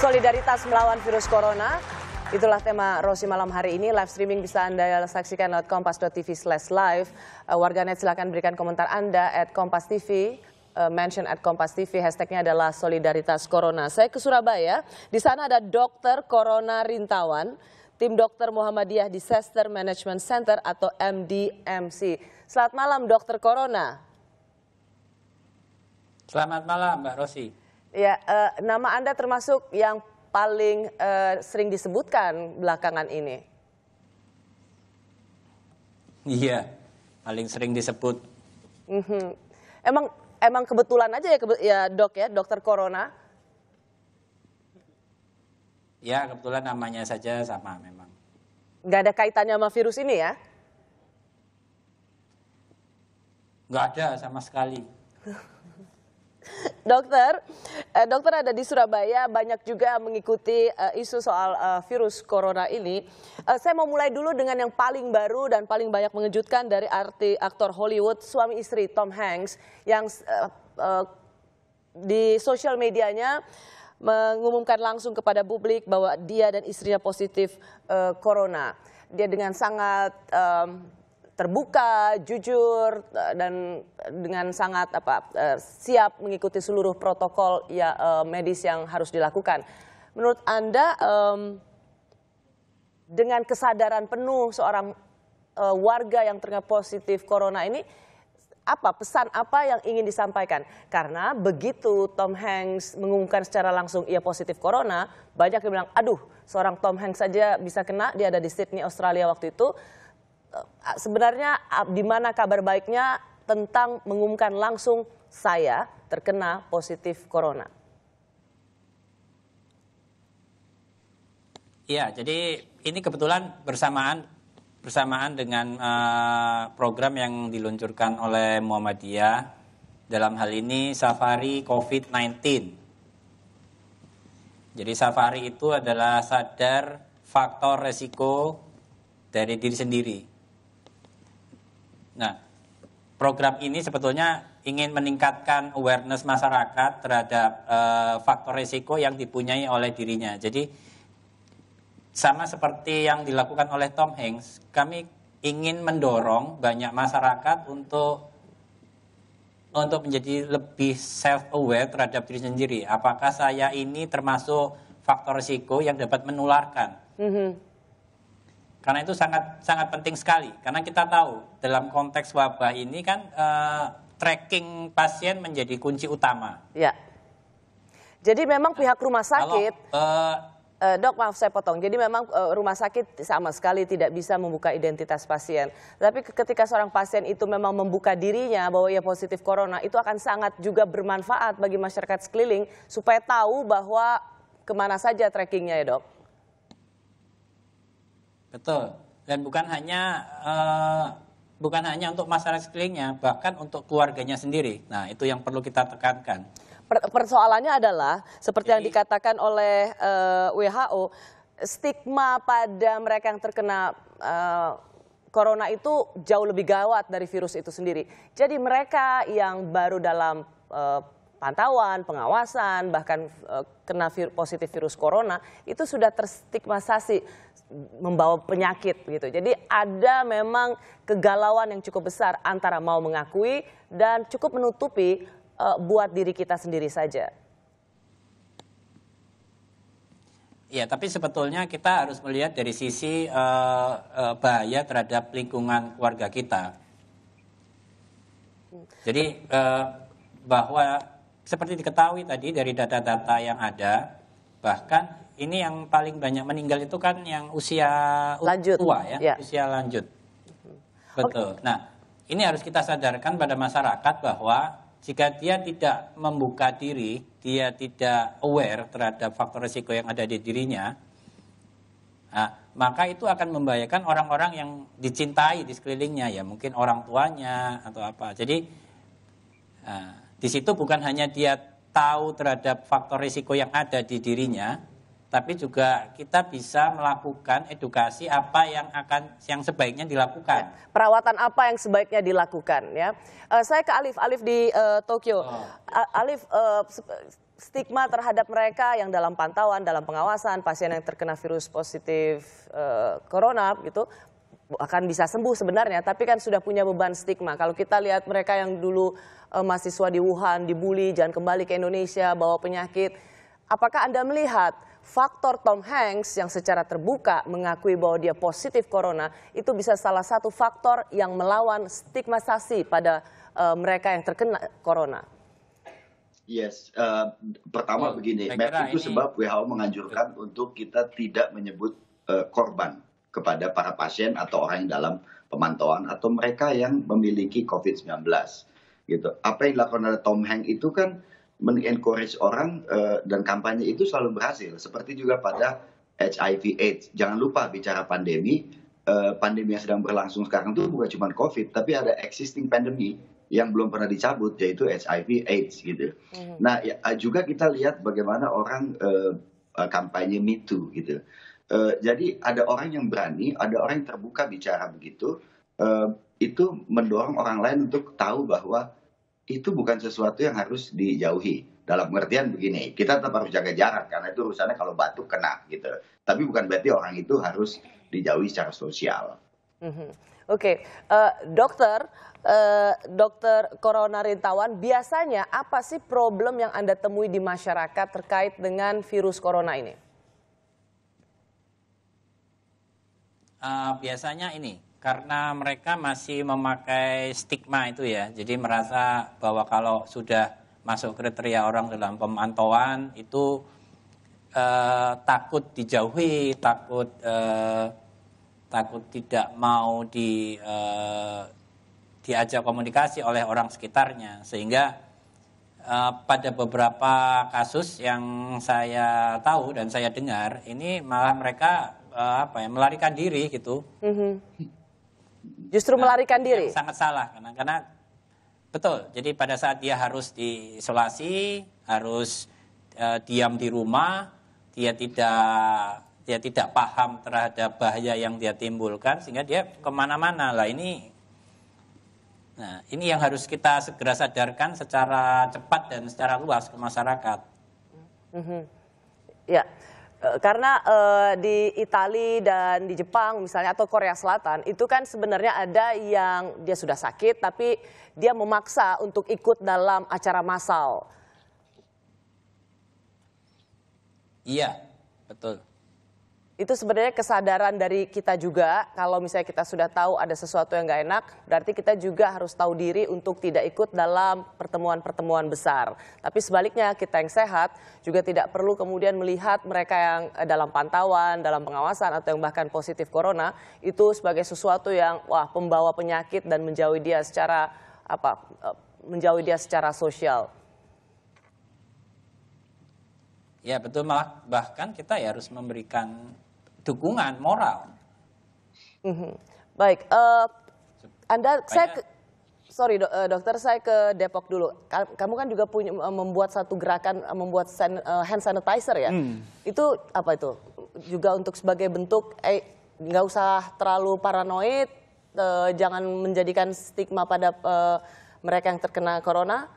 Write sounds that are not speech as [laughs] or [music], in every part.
Solidaritas melawan virus corona. Itulah tema Rosi malam hari ini. Live streaming bisa Anda saksikan lewat kompas.tv slash live. Uh, warganet silakan berikan komentar Anda at Kompas TV. Uh, mention at Kompas TV, hashtagnya adalah Solidaritas Corona. Saya ke Surabaya, di sana ada dokter Corona Rintawan, tim dokter Muhammadiyah Disaster Management Center atau MDMC. Selamat malam dokter Corona. Selamat malam Mbak Rosi. Ya, uh, nama Anda termasuk yang paling uh, sering disebutkan belakangan ini. Iya, paling sering disebut. Mm -hmm. Emang emang kebetulan aja ya, kebe ya dok ya, dokter corona? Ya, kebetulan namanya saja sama memang. Nggak ada kaitannya sama virus ini ya? Nggak ada sama sekali. [laughs] Dokter, eh, dokter ada di Surabaya banyak juga mengikuti uh, isu soal uh, virus corona ini. Uh, saya mau mulai dulu dengan yang paling baru dan paling banyak mengejutkan dari arti aktor Hollywood suami istri Tom Hanks yang uh, uh, di sosial medianya mengumumkan langsung kepada publik bahwa dia dan istrinya positif uh, corona. Dia dengan sangat um, terbuka, jujur eh, dan dengan sangat apa eh, siap mengikuti seluruh protokol ya eh, medis yang harus dilakukan. Menurut Anda dengan kesadaran penuh seorang warga yang terkena positif corona ini apa pesan apa yang ingin disampaikan? Karena begitu Tom Hanks mengumumkan secara langsung ia positif corona, banyak yang bilang, aduh seorang Tom Hanks saja bisa kena, dia ada di Sydney, Australia waktu itu sebenarnya di mana kabar baiknya tentang mengumumkan langsung saya terkena positif corona? Iya, jadi ini kebetulan bersamaan bersamaan dengan uh, program yang diluncurkan oleh Muhammadiyah dalam hal ini Safari COVID-19. Jadi Safari itu adalah sadar faktor resiko dari diri sendiri. Nah, program ini sebetulnya ingin meningkatkan awareness masyarakat terhadap uh, faktor risiko yang dipunyai oleh dirinya. Jadi sama seperti yang dilakukan oleh Tom Hanks, kami ingin mendorong banyak masyarakat untuk untuk menjadi lebih self aware terhadap diri sendiri. Apakah saya ini termasuk faktor risiko yang dapat menularkan? Mm -hmm. Karena itu sangat sangat penting sekali. Karena kita tahu dalam konteks wabah ini kan uh, tracking pasien menjadi kunci utama. Ya. Jadi memang pihak rumah sakit. Kalau, uh, Uh, dok, maaf saya potong. Jadi memang rumah sakit sama sekali tidak bisa membuka identitas pasien. Tapi ketika seorang pasien itu memang membuka dirinya bahwa ia positif corona, itu akan sangat juga bermanfaat bagi masyarakat sekeliling supaya tahu bahwa ke mana saja trackingnya ya dok. Betul. Dan bukan hanya uh, bukan hanya untuk masyarakat sekelilingnya, bahkan untuk keluarganya sendiri. Nah, itu yang perlu kita tekankan. persoalannya adalah seperti Jadi, yang dikatakan oleh uh, eh, WHO, stigma pada mereka yang terkena uh, corona itu jauh lebih gawat dari virus itu sendiri. Jadi mereka yang baru dalam uh, pantauan, pengawasan, bahkan uh, kena vir positif virus corona itu sudah terstigmatisasi membawa penyakit gitu. Jadi ada memang kegalauan yang cukup besar antara mau mengakui dan cukup menutupi uh, buat diri kita sendiri saja. Ya, tapi sebetulnya kita harus melihat dari sisi uh, uh, bahaya terhadap lingkungan keluarga kita. Jadi uh, bahwa seperti diketahui tadi dari data-data yang ada, bahkan ini yang paling banyak meninggal itu kan yang usia lanjut. tua ya, ya, usia lanjut. Betul. Okay. Nah, ini harus kita sadarkan pada masyarakat bahwa jika dia tidak membuka diri, dia tidak aware terhadap faktor risiko yang ada di dirinya, nah, maka itu akan membahayakan orang-orang yang dicintai di sekelilingnya, ya mungkin orang tuanya atau apa. Jadi nah, di situ bukan hanya dia tahu terhadap faktor risiko yang ada di dirinya, tapi juga kita bisa melakukan edukasi apa yang akan yang sebaiknya dilakukan. Ya, perawatan apa yang sebaiknya dilakukan ya. Uh, saya ke Alif, Alif di uh, Tokyo. Oh. Alif uh, stigma terhadap mereka yang dalam pantauan, dalam pengawasan pasien yang terkena virus positif uh, corona gitu akan bisa sembuh sebenarnya, tapi kan sudah punya beban stigma. Kalau kita lihat mereka yang dulu uh, mahasiswa di Wuhan dibully, jangan kembali ke Indonesia bawa penyakit. Apakah Anda melihat faktor Tom Hanks yang secara terbuka mengakui bahwa dia positif corona itu bisa salah satu faktor yang melawan stigmatisasi pada uh, mereka yang terkena corona? Yes, uh, pertama oh, begini, itu ini... sebab WHO menganjurkan untuk kita tidak menyebut uh, korban kepada para pasien atau orang yang dalam pemantauan atau mereka yang memiliki COVID-19. Gitu. Apa yang dilakukan oleh Tom Hanks itu kan men-encourage orang uh, dan kampanye itu selalu berhasil. Seperti juga pada HIV/AIDS. Jangan lupa bicara pandemi, uh, pandemi yang sedang berlangsung sekarang itu bukan cuma COVID, tapi ada existing pandemi yang belum pernah dicabut yaitu HIV/AIDS gitu. Mm. Nah ya, juga kita lihat bagaimana orang uh, kampanye Me Too gitu. Uh, jadi ada orang yang berani, ada orang yang terbuka bicara begitu, uh, itu mendorong orang lain untuk tahu bahwa itu bukan sesuatu yang harus dijauhi. Dalam pengertian begini, kita tetap harus jaga jarak karena itu urusannya kalau batuk kena gitu. Tapi bukan berarti orang itu harus dijauhi secara sosial. Mm -hmm. Oke, okay. uh, dokter, uh, dokter Corona Rintawan, biasanya apa sih problem yang anda temui di masyarakat terkait dengan virus corona ini? Uh, biasanya ini karena mereka masih memakai stigma itu ya, jadi merasa bahwa kalau sudah masuk kriteria orang dalam pemantauan itu uh, takut dijauhi, takut uh, takut tidak mau di uh, diajak komunikasi oleh orang sekitarnya, sehingga uh, pada beberapa kasus yang saya tahu dan saya dengar ini malah mereka uh, apa ya melarikan diri gitu. Mm-hmm. Justru nah, melarikan diri. Sangat salah karena karena betul. Jadi pada saat dia harus diisolasi, harus uh, diam di rumah, dia tidak dia tidak paham terhadap bahaya yang dia timbulkan sehingga dia ke mana-mana lah ini nah ini yang harus kita segera sadarkan secara cepat dan secara luas ke masyarakat. Mm-hmm. Ya, Eh, karena uh, di Italia dan di Jepang misalnya atau Korea Selatan itu kan sebenarnya ada yang dia sudah sakit tapi dia memaksa untuk ikut dalam acara massal. Iya, betul itu sebenarnya kesadaran dari kita juga. Kalau misalnya kita sudah tahu ada sesuatu yang nggak enak berarti kita juga harus tahu diri untuk tidak ikut dalam pertemuan-pertemuan besar. Tapi sebaliknya kita yang sehat juga tidak perlu kemudian melihat mereka yang eh, dalam pantauan dalam pengawasan atau yang bahkan positif corona itu sebagai sesuatu yang wah pembawa penyakit dan menjauhi dia secara apa eh, menjauhi dia secara sosial. Ya betul malah bahkan kita ya harus memberikan dukungan moral. Mm-hmm. Baik, uh, Anda Supaya, saya ke, sorry do, uh, dokter saya ke Depok dulu. Kamu kan juga punya uh, membuat satu gerakan uh, membuat san, uh, hand sanitizer ya. Mm. Itu apa itu? Juga untuk sebagai bentuk eh nggak usah terlalu paranoid, uh, jangan menjadikan stigma pada uh, mereka yang terkena corona.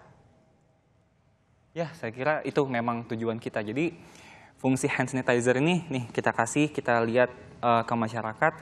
Ya, saya kira itu memang tujuan kita. Jadi fungsi hand sanitizer ini nih kita kasih kita lihat uh, ke masyarakat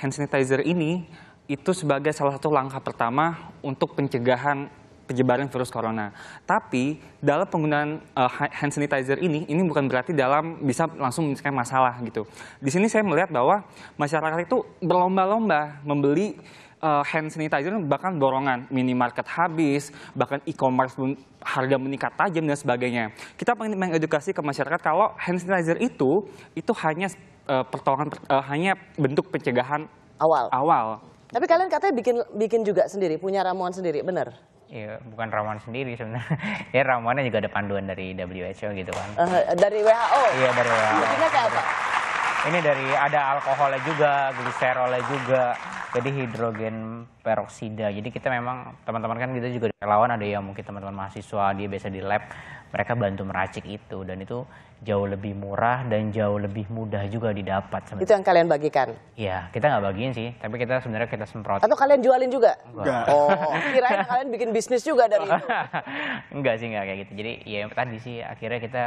hand sanitizer ini itu sebagai salah satu langkah pertama untuk pencegahan penyebaran virus corona. Tapi dalam penggunaan uh, hand sanitizer ini, ini bukan berarti dalam bisa langsung menyelesaikan masalah gitu. Di sini saya melihat bahwa masyarakat itu berlomba-lomba membeli uh, hand sanitizer bahkan borongan minimarket habis, bahkan e-commerce pun harga meningkat tajam dan sebagainya. Kita pengen mengedukasi ke masyarakat kalau hand sanitizer itu itu hanya uh, pertolongan uh, hanya bentuk pencegahan awal. Awal. Tapi kalian katanya bikin bikin juga sendiri, punya ramuan sendiri, benar? Iya, bukan ramuan sendiri sebenarnya. [laughs] ya ramuannya juga ada panduan dari WHO gitu kan. Uh, dari WHO? Iya, dari WHO. Kayak apa? Ini dari ada alkoholnya juga, gliserolnya juga jadi hidrogen peroksida. Jadi kita memang teman-teman kan kita juga relawan ada yang mungkin teman-teman mahasiswa dia biasa di lab mereka bantu meracik itu dan itu jauh lebih murah dan jauh lebih mudah juga didapat sebenarnya. Itu yang kalian bagikan? Iya, kita nggak bagiin sih, tapi kita sebenarnya kita semprot. Atau kalian jualin juga? Enggak. Oh, kirain kalian bikin bisnis juga dari itu. [laughs] enggak sih, enggak kayak gitu. Jadi ya tadi sih akhirnya kita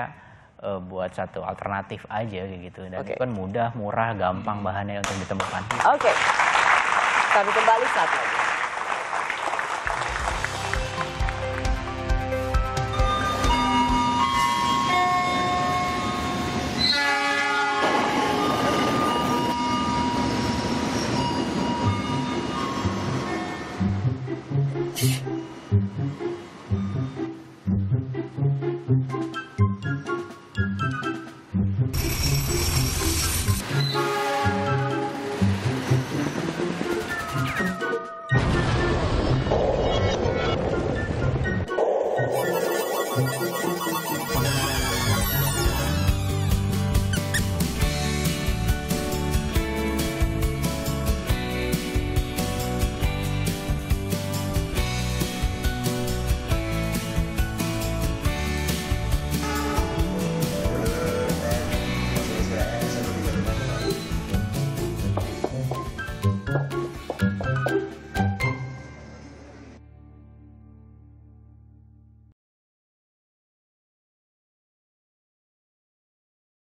uh, buat satu alternatif aja kayak gitu. Dan okay. itu kan mudah, murah, gampang bahannya untuk ditemukan. Oke. Okay. Kami kembali saat